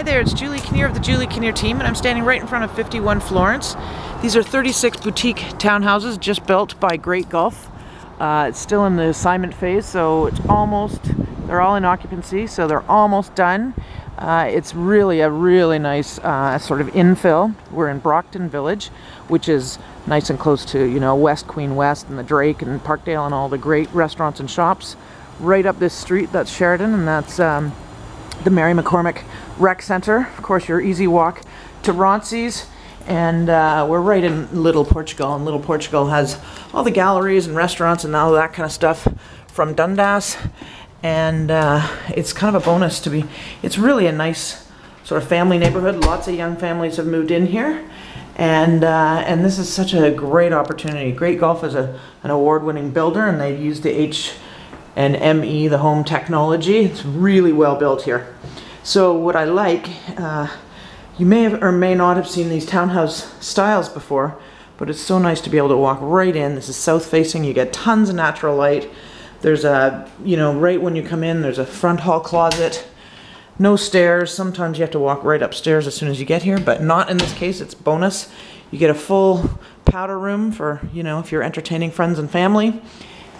Hi there, it's Julie Kinnear of the Julie Kinnear team, and I'm standing right in front of 51 Florence. These are 36 boutique townhouses just built by Great Gulf. Uh, it's still in the assignment phase, so it's almost, they're all in occupancy, so they're almost done. Uh, it's really a really nice uh, sort of infill. We're in Brockton Village, which is nice and close to, you know, West Queen West and the Drake and Parkdale and all the great restaurants and shops. Right up this street, that's Sheridan, and that's um, the Mary McCormick Rec Center. Of course, your easy walk to Ronces. And uh, we're right in Little Portugal, and Little Portugal has all the galleries and restaurants and all that kind of stuff from Dundas. And uh, it's kind of a bonus to be, it's really a nice sort of family neighborhood. Lots of young families have moved in here. And, uh, and this is such a great opportunity. Great Gulf is a, an award-winning builder, and they use the H and ME, the home technology. It's really well built here. So what I like, uh, you may have or may not have seen these townhouse styles before, but it's so nice to be able to walk right in. This is south facing, you get tons of natural light. There's a, you know, right when you come in, there's a front hall closet. No stairs, sometimes you have to walk right upstairs as soon as you get here, but not in this case, it's bonus. You get a full powder room for, you know, if you're entertaining friends and family.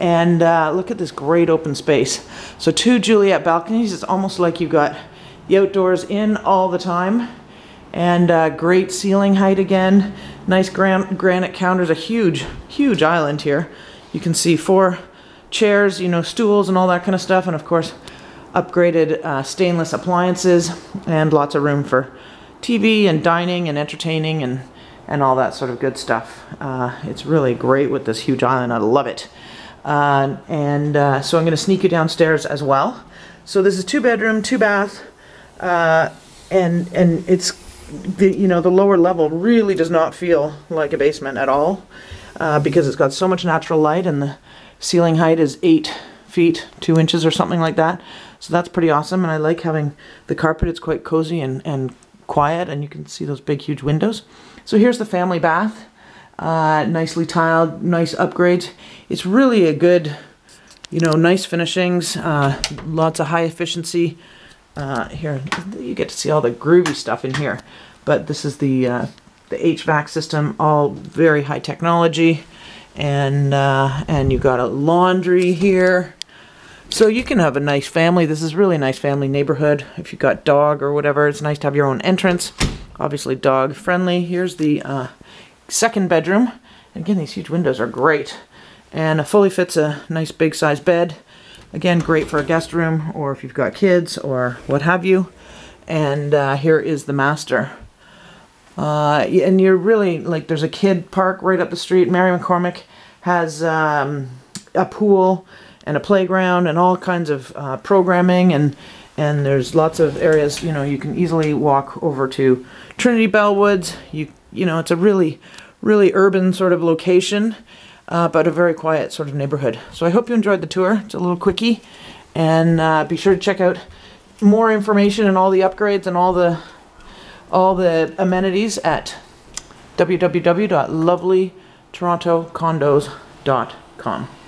And uh, look at this great open space. So two Juliet balconies, it's almost like you've got the outdoors in all the time. And uh, great ceiling height again. Nice gran granite counters, a huge, huge island here. You can see four chairs, you know, stools and all that kind of stuff. And of course, upgraded uh, stainless appliances and lots of room for TV and dining and entertaining and, and all that sort of good stuff. Uh, it's really great with this huge island. I love it. Uh, and uh, so I'm going to sneak you downstairs as well. So this is two bedroom, two bath, uh, and and it's the you know the lower level really does not feel like a basement at all uh, because it's got so much natural light and the ceiling height is eight feet two inches or something like that. So that's pretty awesome, and I like having the carpet. It's quite cozy and and quiet, and you can see those big huge windows. So here's the family bath uh, nicely tiled, nice upgrades. It's really a good, you know, nice finishings, uh, lots of high efficiency. Uh, here, you get to see all the groovy stuff in here. But this is the, uh, the HVAC system, all very high technology. And, uh, and you've got a laundry here. So you can have a nice family. This is really a nice family neighborhood. If you've got dog or whatever, it's nice to have your own entrance. Obviously dog friendly. Here's the uh, second bedroom. Again, these huge windows are great. And it fully fits a nice big size bed. Again, great for a guest room or if you've got kids or what have you. And uh, here is the master. Uh, and you're really, like, there's a kid park right up the street. Mary McCormick has um, a pool and a playground and all kinds of uh, programming and and there's lots of areas you know you can easily walk over to Trinity Bellwoods you you know it's a really really urban sort of location, uh, but a very quiet sort of neighborhood. So I hope you enjoyed the tour. It's a little quickie, and uh, be sure to check out more information and all the upgrades and all the all the amenities at www.lovelytorontocondos.com.